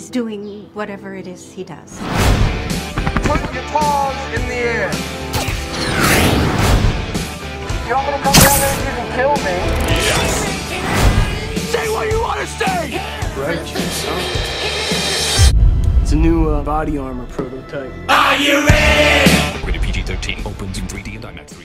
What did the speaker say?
he's doing whatever it is he does. Put your paws in the air. You're not gonna come down there and you can kill me. Say what you want to say! Righteous, huh? It's a new uh, body armor prototype. Are you ready? Rated PG 13 opens in 3D and IMAX